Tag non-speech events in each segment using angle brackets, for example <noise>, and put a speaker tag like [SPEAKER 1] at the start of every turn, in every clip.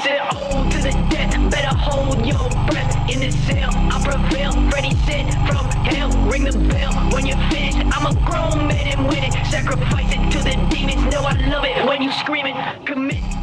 [SPEAKER 1] Is it old to the death? Better hold your breath in the cell. I prevail. Ready, set from hell. Ring the bell when you're finished. I'm a grown man and winning. Sacrifice it to the demons. Know I love it when you screaming. Commit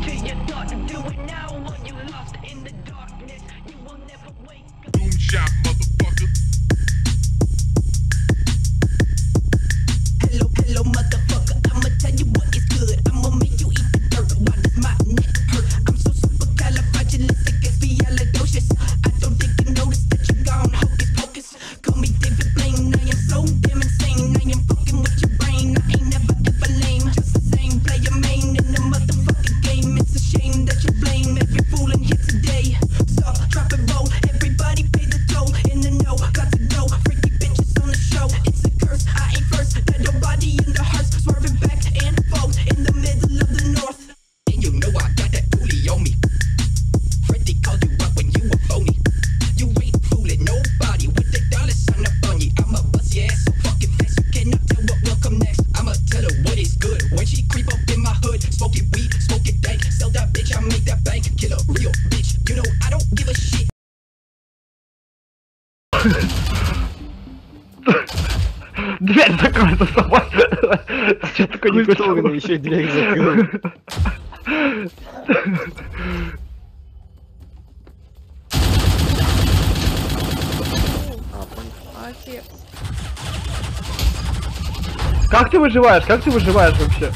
[SPEAKER 2] Дверь закрой за собой. Что такое не
[SPEAKER 3] еще дверь закрыл.
[SPEAKER 4] Молодец.
[SPEAKER 2] Как ты выживаешь? Как ты выживаешь вообще?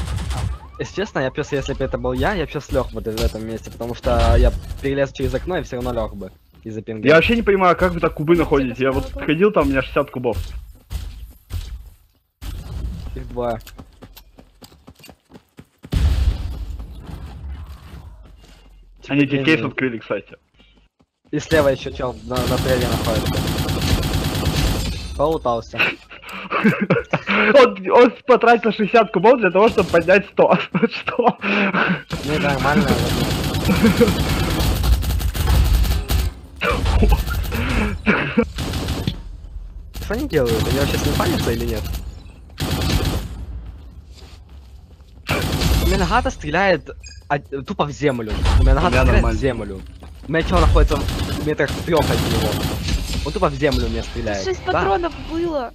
[SPEAKER 3] Если честно, я просто, если бы это был я, я просто лег бы в этом месте, потому что я перелез через окно и все равно лег бы из-за пинга.
[SPEAKER 2] Я вообще не понимаю, как вы так кубы находите. Я вот ходил, там у меня 60 кубов.
[SPEAKER 3] Их два.
[SPEAKER 2] Они тебе кейс
[SPEAKER 3] не-
[SPEAKER 2] открыли, кстати.
[SPEAKER 3] И слева еще чел на, на траве находится. Полутался. <laughs>
[SPEAKER 2] Он, он потратил 60 кубов для того, чтобы поднять 100. <laughs> Что?
[SPEAKER 3] Ну и нормально. <laughs> Что они делают? Они вообще снимаются или нет? У меня нагата стреляет от- тупо в землю. У меня нагата
[SPEAKER 2] меня
[SPEAKER 3] стреляет в землю. У меня чел находится в метрах трех от него. Он тупо в землю меня стреляет.
[SPEAKER 4] Шесть
[SPEAKER 3] Да.
[SPEAKER 4] патронов было.